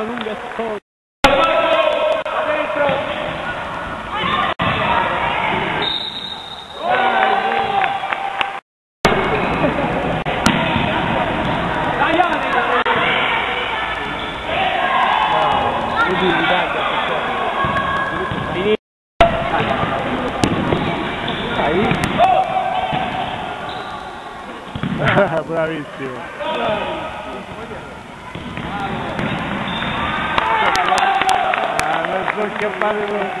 una lunga storia. Bravissimo. Che fare con...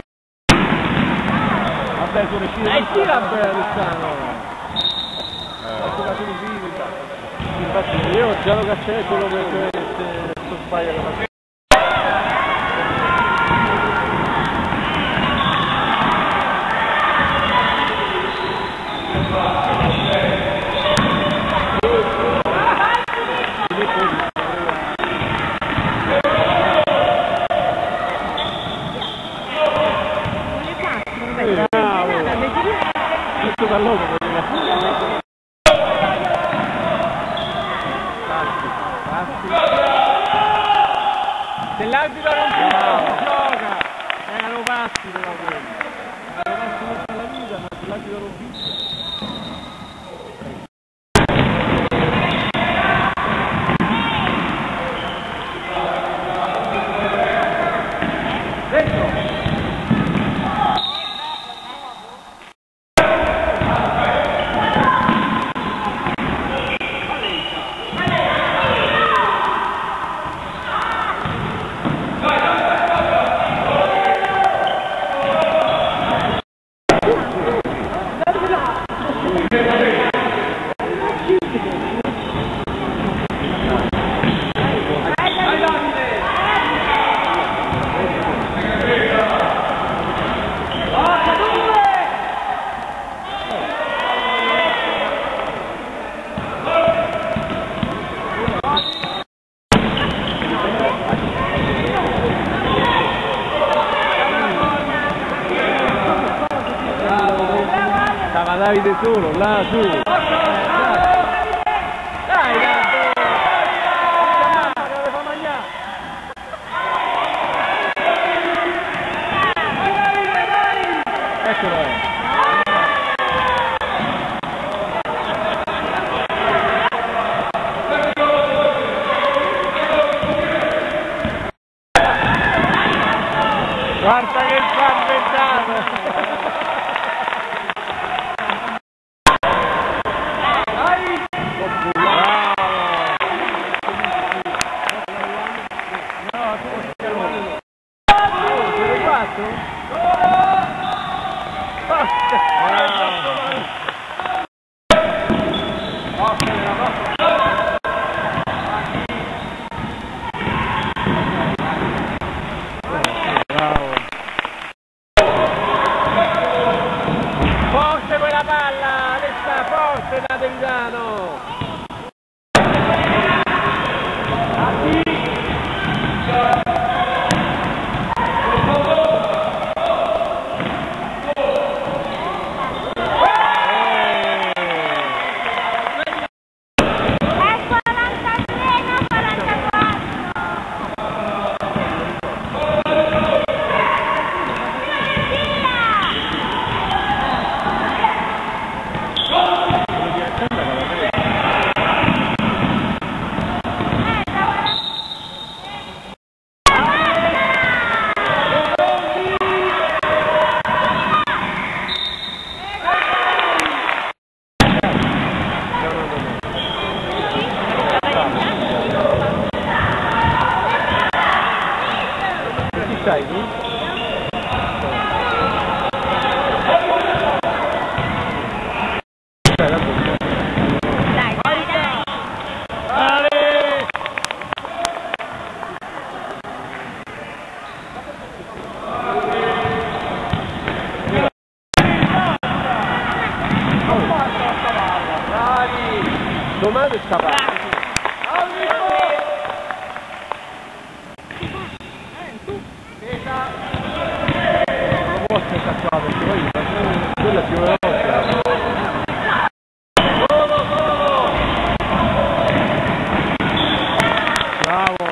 Vabbè, sono uscito... Dai, tira bene, Luciano! Ha giocato in visita. Infatti io già lo caccerei solo perché se, sbaglia la partita. L'arbitro non si gioca! Erano passi però quelli. Erano passi tutta la vita, ma l'arbitro non vince. Forte quella palla! Resta forte da Delidano! Chi stai tu? Dai, dai, dai Ale! Domani sta parte. Non può aspettare qua perché poi quella è più veloce. Bravo.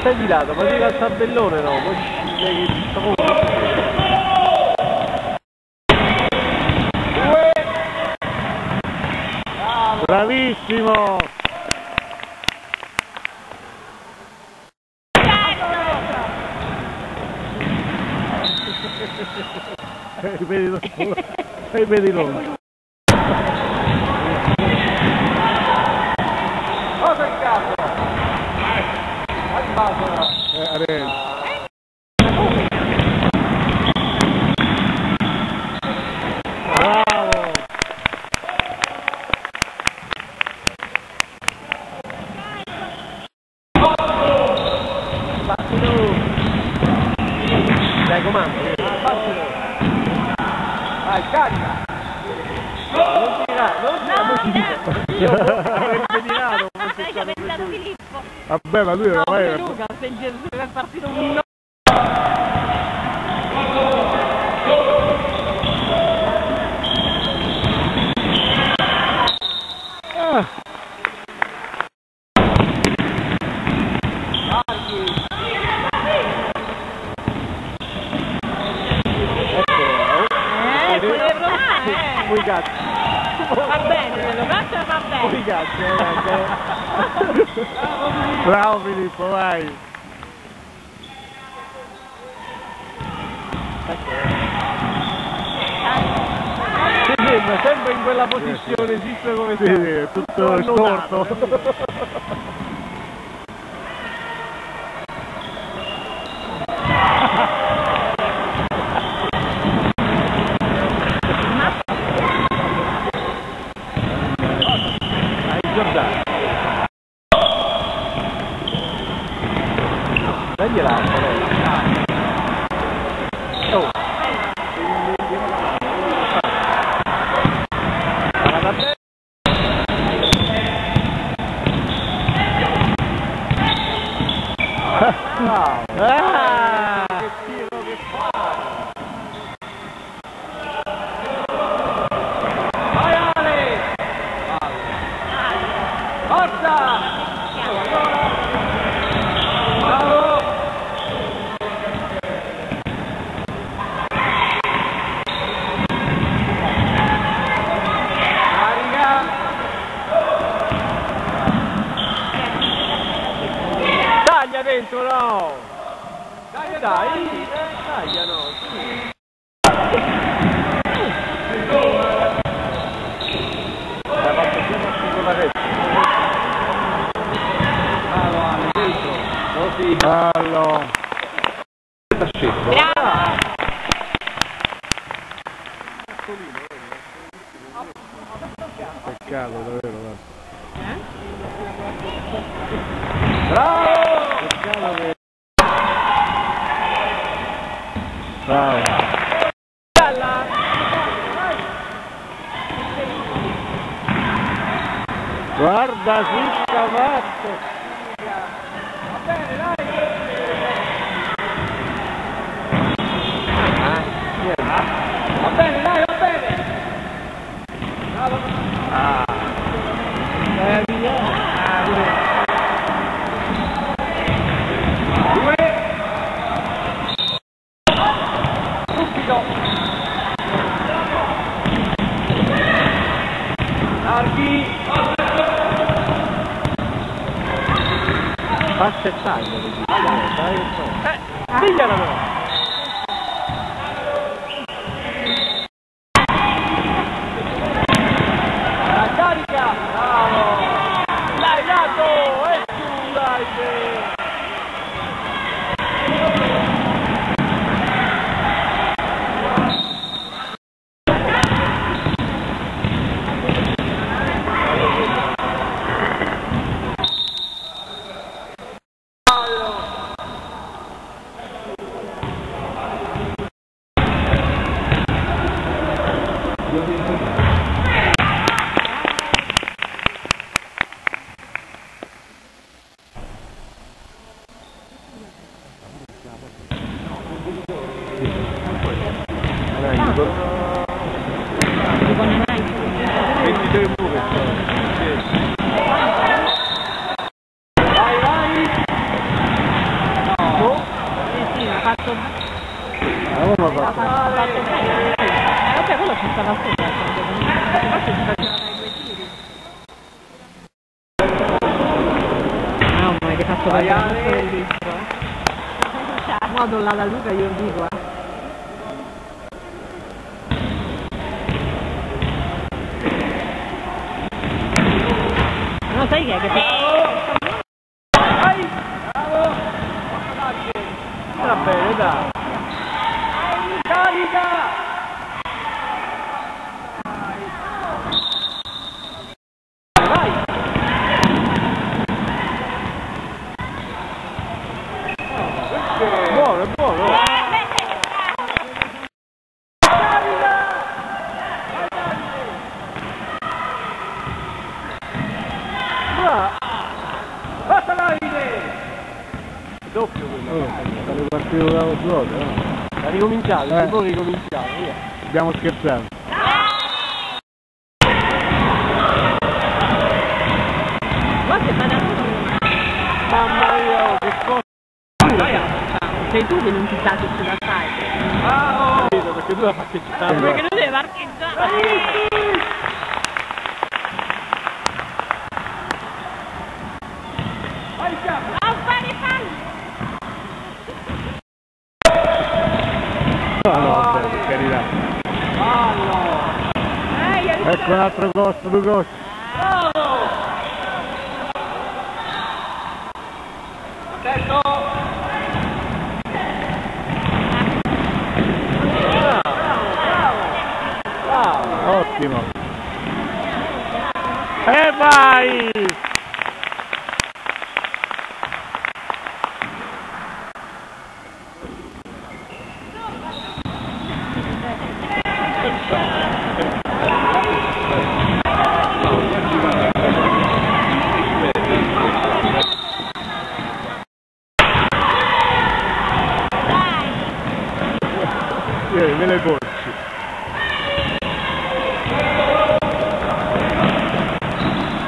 Sfilato, ma dica al tabellone no, poi scende che sto Bravissimo! Eh, Ripetilo, ripetilo. Cosa il capo? Al basso. Eh, adesso. Bravo! Battilo. Dai comando. Battilo. Vai, carica. Non tirare, non tirare. Io Ah, fosse ci ha stato pensato. Filippo. Vabbè, ma lui No, ormai era... Luca, se è partito un no. Ah, Eh, Poi bene. cazzo, guarda. bravo Filippo, vai! Ti sembra sempre in quella posizione, esiste come Sì, sta. sì, è tutto storto. Scendo! Bravo. Peccato, davvero, guarda. Bravo! Che... Bravo! Bella! Guarda, si scavato! E taglia, così. Dai, che so. Eh, pigliala però! Nico. 23 pure. Sì. Vai, vai! fatto... La Roma ha Ha fatto. fatto, fatto bene. Eh, vabbè, quello ci stava sopra. Forse si faceva dai due tiri. Mamma che fatto Ale. bellissimo. Modo là la Luca io dico, eh. No, sai che è che Va bene, dai. Carica! Vai! Buono, è buono. Bravo! Basta Davide! Doppio quello. Oh, sta ripartito dallo slot, no? Ha ricominciato, Eh. si può ricominciare, via. Stiamo scherzando. Che Mamma mia, che cosa! Sei tu che non ti sa che ce la fai. Ah, oh! Perché tu la partecipato. Perché non devi parcheggiare. Non fare fallo. No, no, vabbè, per carità. Eh, io Ecco un bravo, bravo! Ottimo. E vai!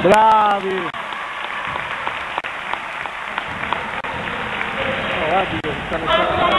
Bravi! Oh, guardi che stanno